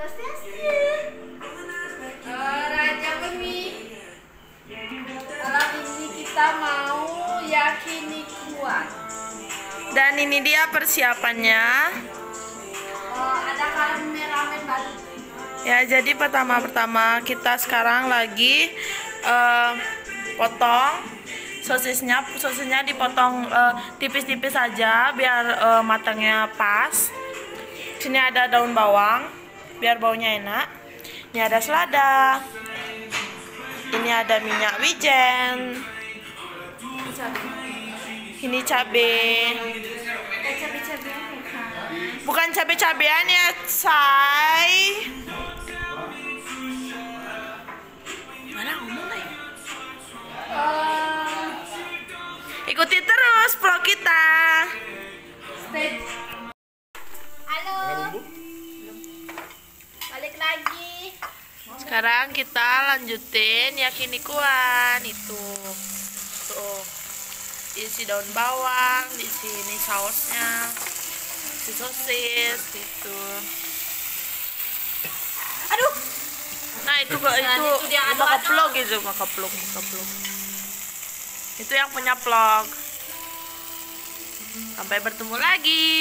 Eh, Raja Pemi. Malam ini kita mau yakini kuat. Dan ini dia persiapannya. Oh, ada kameramen baru. Ya, jadi pertama-pertama kita sekarang lagi eh, potong sosisnya. Sosisnya dipotong eh, tipis-tipis saja biar eh, matangnya pas. Sini ada daun bawang biar baunya enak. Ini ada selada. Ini ada minyak wijen. Ini cabai. Kak. Bukan cabai-cabean ya, say. Mana ngomong nih? Eh, Ikuti terus pro kita. stay. Sekarang kita lanjutin yakinikuan itu. Tuh. Isi daun bawang, di sini sausnya. Isi sosis gitu. Aduh. Nah, itu kok itu, itu dia itu aduk-aduk. vlog gitu, maka vlog, maka vlog. Itu yang punya vlog. Sampai bertemu lagi.